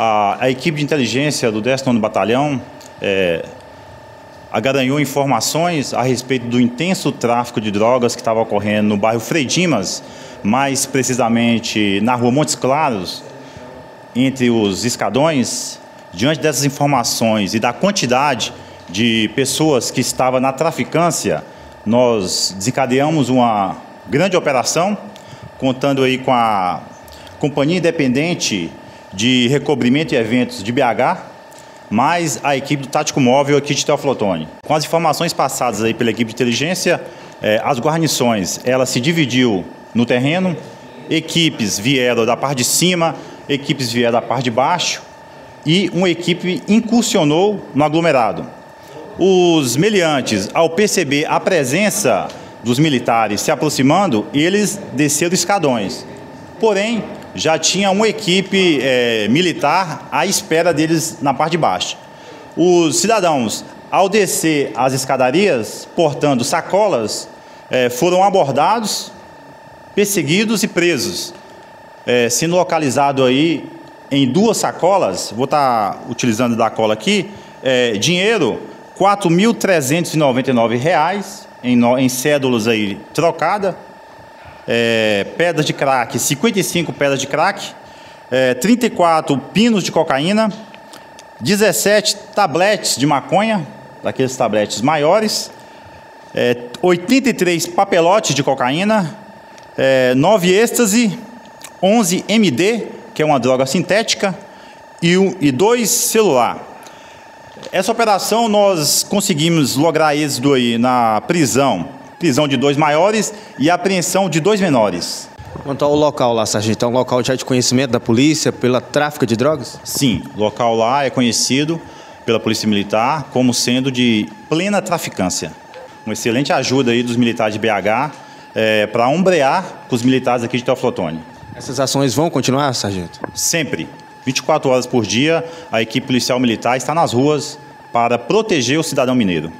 A, a equipe de inteligência do 19º Batalhão é, agaranhou informações a respeito do intenso tráfico de drogas que estava ocorrendo no bairro Frei Dimas, mais precisamente na rua Montes Claros, entre os escadões. Diante dessas informações e da quantidade de pessoas que estavam na traficância, nós desencadeamos uma grande operação, contando aí com a Companhia Independente de Recobrimento e Eventos de BH, mais a equipe do Tático Móvel aqui de Teoflotone. Com as informações passadas aí pela equipe de inteligência, eh, as guarnições, ela se dividiu no terreno, equipes vieram da parte de cima, equipes vieram da parte de baixo e uma equipe incursionou no aglomerado. Os meliantes, ao perceber a presença dos militares se aproximando, eles desceram escadões. Porém, já tinha uma equipe é, militar à espera deles na parte de baixo. Os cidadãos, ao descer as escadarias, portando sacolas, é, foram abordados, perseguidos e presos, é, sendo localizado aí em duas sacolas, vou estar tá utilizando da cola aqui, é, dinheiro R$ 4.399 em, em cédulas aí trocada, é, pedras de crack, 55 pedras de crack, é, 34 pinos de cocaína, 17 tabletes de maconha, daqueles tabletes maiores, é, 83 papelotes de cocaína, é, 9 êxtase, 11 MD, que é uma droga sintética, e, um, e dois celular. Essa operação nós conseguimos lograr êxito aí na prisão prisão de dois maiores e apreensão de dois menores. Quanto ao local lá, sargento, é um local já de conhecimento da polícia pela tráfico de drogas? Sim, o local lá é conhecido pela Polícia Militar como sendo de plena traficância. Uma excelente ajuda aí dos militares de BH é, para ombrear com os militares aqui de Teoflotone. Essas ações vão continuar, sargento? Sempre. 24 horas por dia, a equipe policial militar está nas ruas para proteger o cidadão mineiro.